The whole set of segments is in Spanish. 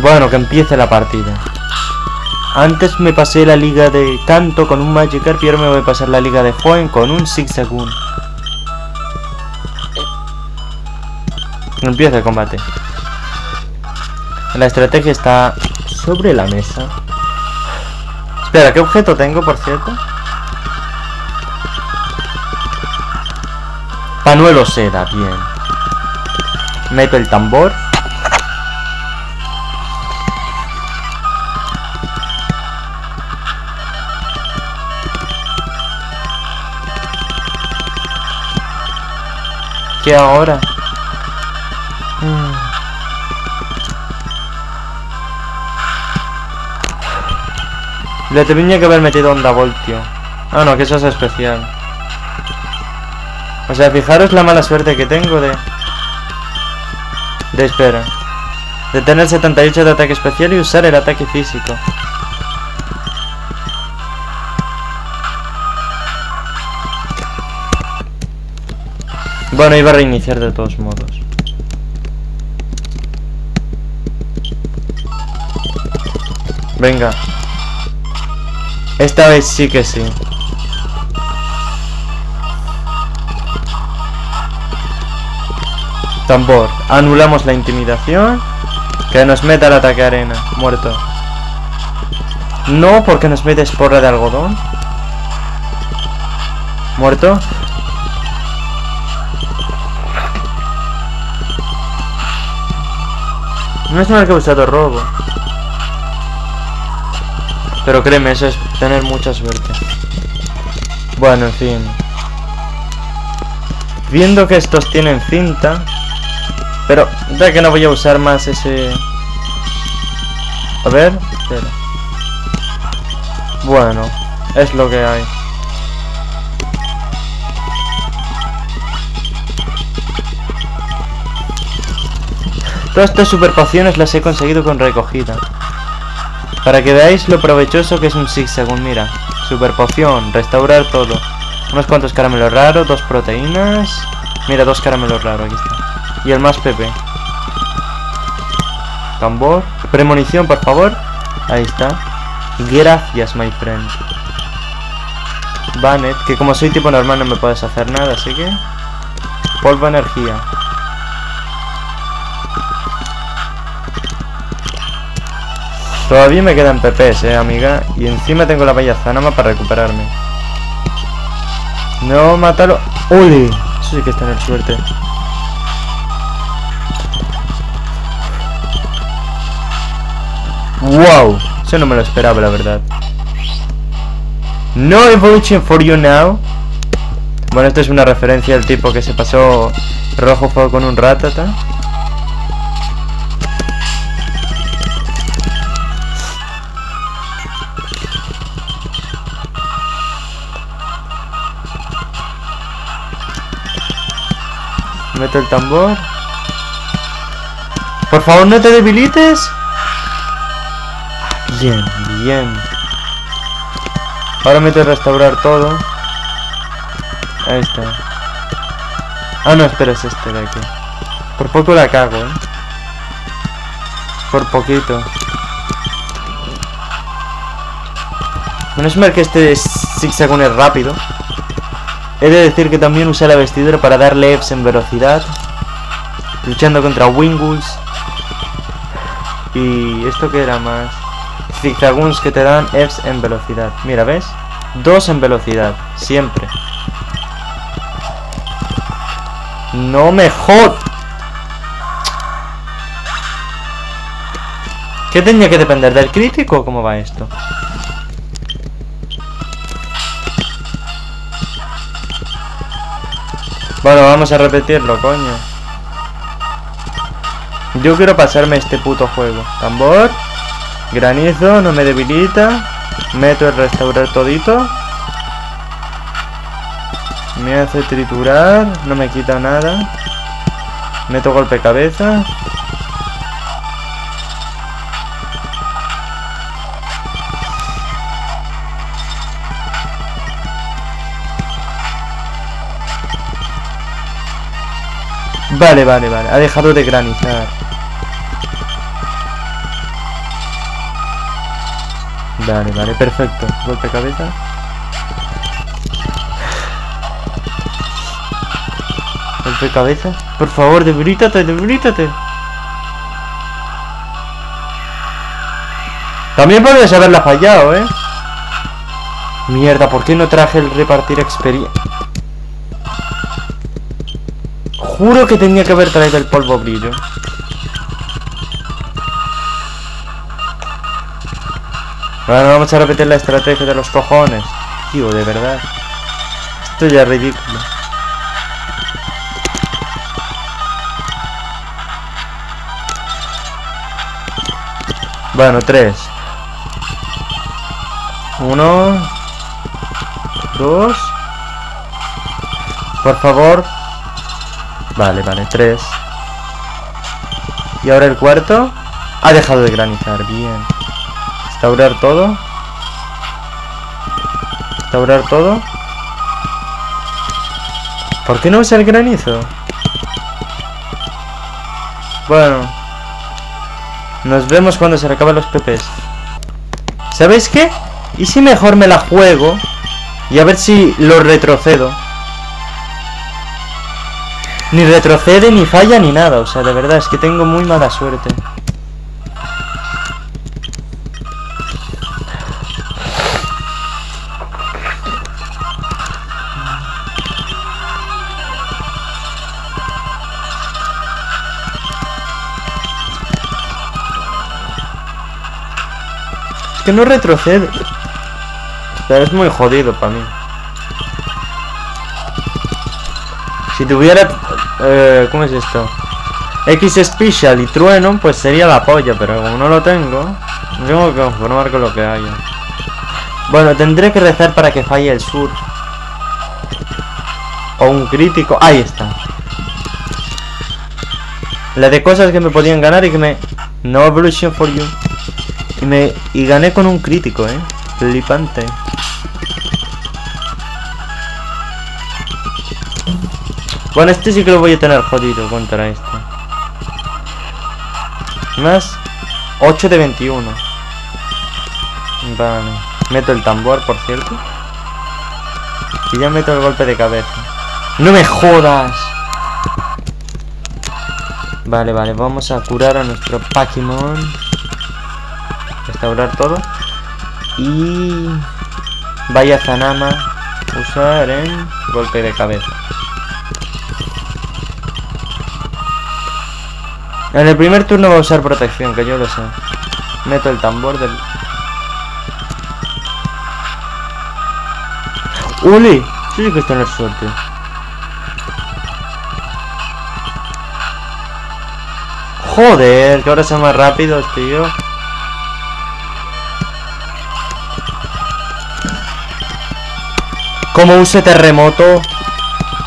Bueno, que empiece la partida. Antes me pasé la liga de canto con un Magikarp y ahora me voy a pasar la liga de Hoenn con un Zigzagoon. Empieza el combate. La estrategia está sobre la mesa. Espera, ¿qué objeto tengo, por cierto? Panuelo seda, bien. Meto el tambor. ¿Qué ahora? Le tenía que haber metido onda voltio. Ah, no, que eso es especial. O sea, fijaros la mala suerte que tengo de... De espera. De tener 78 de ataque especial y usar el ataque físico. Bueno, iba a reiniciar de todos modos. Venga. Esta vez sí que sí. Tambor. Anulamos la intimidación. Que nos meta el ataque arena. Muerto. No, porque nos mete esporra de algodón. Muerto. No es mal que he usado robo. Pero créeme, eso es tener mucha suerte. Bueno, en fin. Viendo que estos tienen cinta... Pero, ya que no voy a usar más ese... A ver. Bueno, es lo que hay. Todas estas super pociones las he conseguido con recogida. Para que veáis lo provechoso que es un zigzag, mira. Super poción, restaurar todo. Unos cuantos caramelos raros, dos proteínas. Mira, dos caramelos raros, aquí está. Y el más PP. Tambor. Premonición, por favor. Ahí está. Gracias, my friend. Banet, que como soy tipo normal no me puedes hacer nada, así que... Polvo energía. Todavía me quedan PPs, eh, amiga. Y encima tengo la valla zanama para recuperarme. No, mátalo. ¡Uli! Eso sí que es tener suerte. ¡Wow! Eso no me lo esperaba, la verdad. No evolution for you now. Bueno, esto es una referencia al tipo que se pasó rojo fuego con un ratata. Meto el tambor. Por favor, no te debilites. Bien, bien. Ahora meto el restaurar todo. Ahí está. Ah, no, espera, es este de aquí. Por poco la cago, eh. Por poquito. Menos mal que este zigzagón es rápido. He de decir que también usa la vestidura para darle Fs en velocidad. Luchando contra Wingulls. Y esto que era más... Zigzaguns que te dan Fs en velocidad. Mira, ¿ves? Dos en velocidad. Siempre. No me jod... ¿Qué tenía que depender? ¿Del crítico cómo va esto? Bueno, vamos a repetirlo, coño. Yo quiero pasarme este puto juego. Tambor. Granizo, no me debilita. Meto el restaurar todito. Me hace triturar. No me quita nada. Meto golpe cabeza. Vale, vale, vale. Ha dejado de granizar. Vale, vale, perfecto. Golpe cabeza. Golpe cabeza. Por favor, debilítate, debilítate. También podrías haberla fallado, ¿eh? Mierda, ¿por qué no traje el repartir experiencia? Juro que tenía que haber traído el polvo brillo. Bueno, vamos a repetir la estrategia de los cojones. Tío, de verdad. Esto ya es ridículo. Bueno, tres. Uno. Dos. Por favor. Vale, vale, tres. Y ahora el cuarto. Ha dejado de granizar, bien. Restaurar todo. Restaurar todo. ¿Por qué no usa el granizo? Bueno. Nos vemos cuando se recaben los PPs. ¿Sabéis qué? ¿Y si mejor me la juego? Y a ver si lo retrocedo. Ni retrocede, ni falla, ni nada. O sea, de verdad, es que tengo muy mala suerte. que no retrocede. O sea, es muy jodido para mí. Si tuviera... Eh, ¿Cómo es esto? X Special y Trueno, pues sería la polla, pero como no lo tengo, tengo que conformar con lo que haya. Bueno, tendré que rezar para que falle el sur. O un crítico. Ahí está. La de cosas que me podían ganar y que me... No evolution for you. Y, me, y gané con un crítico, ¿eh? Flipante. Bueno, este sí que lo voy a tener jodido contra este. Más 8 de 21. Vale. Meto el tambor, por cierto. Y ya meto el golpe de cabeza. ¡No me jodas! Vale, vale, vamos a curar a nuestro Pokémon restaurar todo y vaya Zanama usar en golpe de cabeza en el primer turno va a usar protección que yo lo sé. Meto el tambor del ¡Uli! Sí que es tener suerte. Joder, que ahora son más rápidos, tío. Como use terremoto,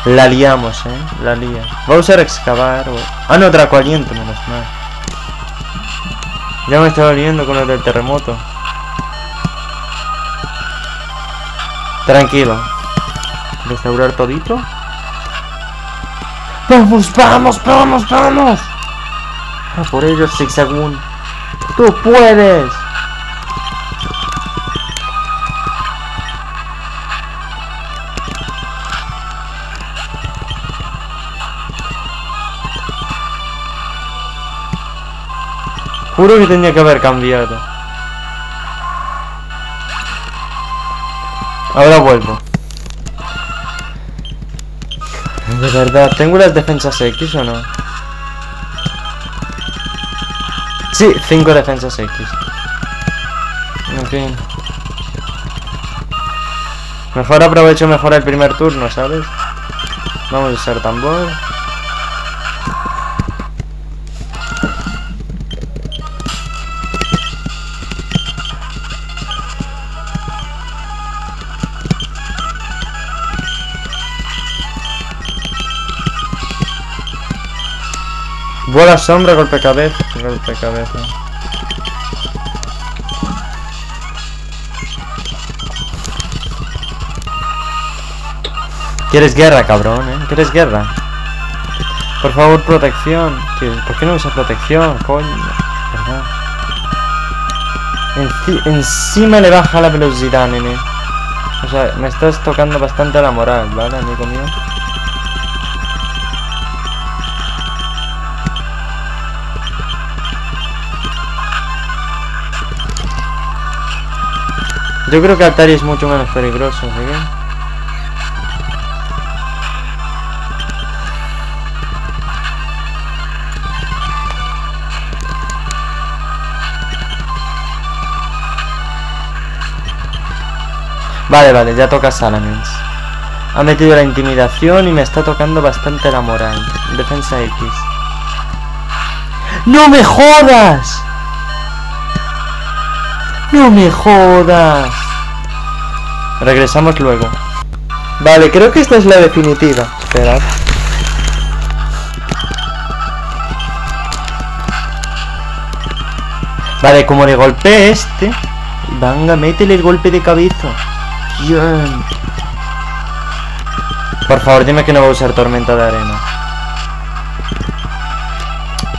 la liamos, eh. La lía. Va a usar excavar o... Ah, no, Draco aliento, menos mal. Ya me estaba liando con el del terremoto. Tranquilo. Restaurar todito. ¡Vamos, vamos, vamos, vamos! Ah, por ello, Zigzagoon. ¡Tú puedes! Juro que tenía que haber cambiado. Ahora vuelvo. De verdad, ¿tengo las defensas X o no? Sí, 5 defensas X. En fin. Mejor aprovecho mejor el primer turno, ¿sabes? Vamos a usar tambor. Bola sombra, golpe cabeza, golpe cabeza. ¿Quieres guerra, cabrón, eh? ¿Quieres guerra? Por favor, protección. ¿Por qué no usa protección, coño? ¿Verdad? Enci- encima le baja la velocidad, nene. O sea, me estás tocando bastante la moral, ¿vale, amigo mío? Yo creo que Atari es mucho menos peligroso, ¿sí? Vale, vale, ya toca Salamence. Ha metido la intimidación y me está tocando bastante la moral. Defensa X. ¡No me jodas! ¡No me jodas! Regresamos luego. Vale, creo que esta es la definitiva. Esperad. Vale, como le golpeé este... Venga, métele el golpe de cabeza. Bien. Por favor, dime que no va a usar tormenta de arena.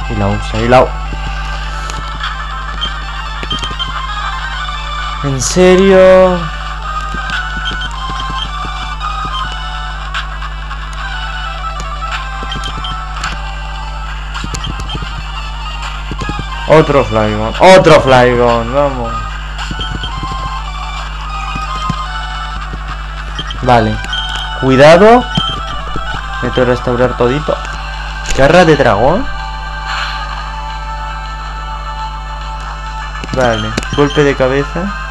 Y la usa, y la... ¿En serio? Otro Flygon, otro Flygon, vamos. Vale. Cuidado. Meto restaurar todito. Garra de dragón. Vale. Golpe de cabeza.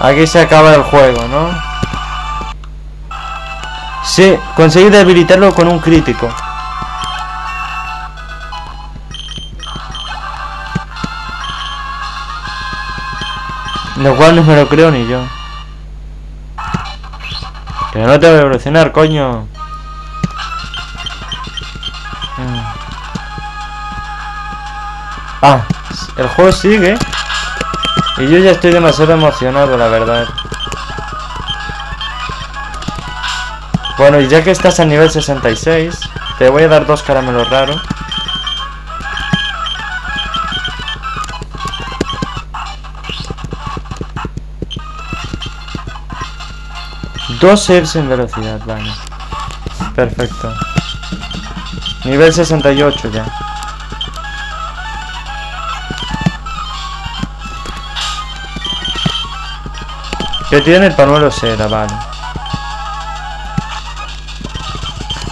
Aquí se acaba el juego, ¿no? Sí, conseguí debilitarlo con un crítico. Lo cual no me lo creo ni yo. Que no te voy a evolucionar, coño. Mm. Ah, el juego sigue. Y yo ya estoy demasiado emocionado, la verdad. Bueno, y ya que estás a nivel 66, te voy a dar dos caramelos raros. Dos saves en velocidad, vale. Perfecto. Nivel 68 ya. Que tiene el panuelo seda, vale.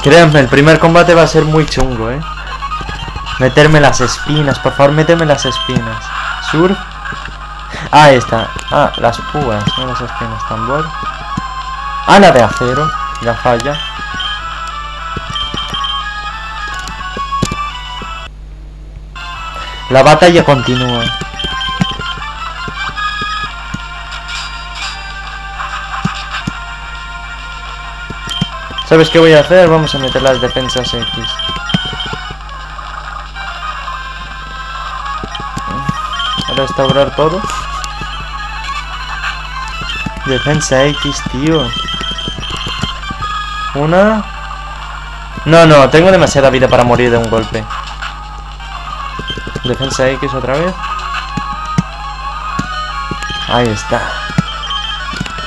Créanme, el primer combate va a ser muy chungo, eh. Meterme las espinas, por favor, méteme las espinas. Surf. Ah, está. Ah, las púas, no las espinas. Tambor. Ah, la de acero. Ya falla. La batalla continúa. ¿Sabes qué voy a hacer? Vamos a meter las defensas X. A restaurar todo. Defensa X, tío. Una. No, no, tengo demasiada vida para morir de un golpe. Defensa X otra vez. Ahí está.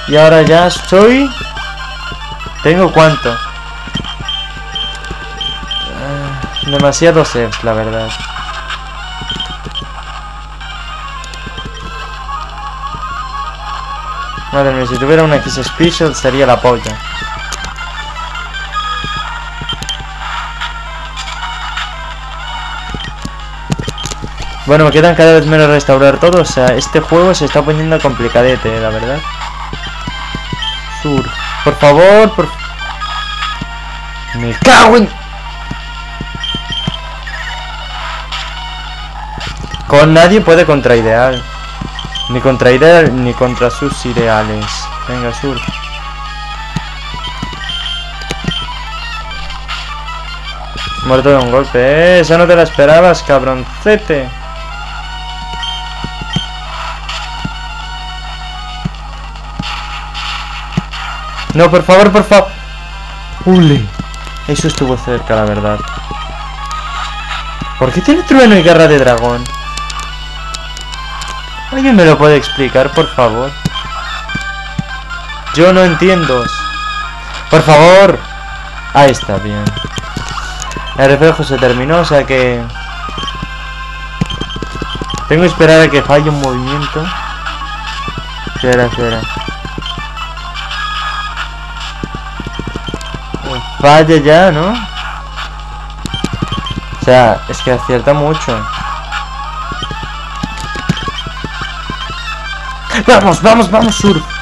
Y ahora ya estoy... ¿Tengo cuánto? Ah, demasiados saves, la verdad. Madre mía, si tuviera una X Special sería la polla. Bueno, me quedan cada vez menos restaurar todo, o sea, este juego se está poniendo complicadete, la verdad. Sur. Por favor, por... Me cago en... Con nadie puede contra Ideal. Ni contra Ideal, ni contra sus ideales. Venga, Sur. Muerto de un golpe. ¡Eh! Esa no te la esperabas, cabroncete. No, por favor, por favor. Ule. Eso estuvo cerca, la verdad. ¿Por qué tiene trueno y garra de dragón? ¿Alguien me lo puede explicar, por favor? Yo no entiendo. Por favor. Ahí está, bien. El reflejo se terminó, o sea que... Tengo que esperar a que falle un movimiento. Espera, espera. Falle ya, ¿no? O sea, es que acierta mucho. Vamos, vamos, vamos, surf.